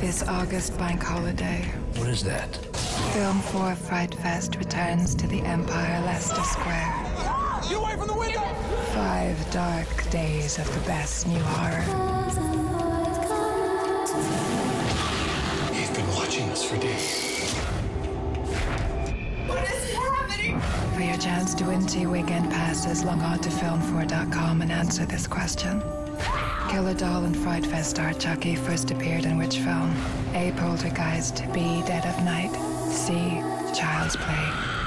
This August bank holiday, What is that? Film 4 Fright Fest returns to the Empire Leicester Square. Get away from the window! Five dark days of the best new horror. They've been watching us for days. What is happening? For your chance to win two weekend passes, log on to film4.com and answer this question. Killer Doll and Fright star Chucky first appeared in which film? A. Poltergeist, B. Dead of Night, C. Child's Play.